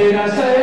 did I say?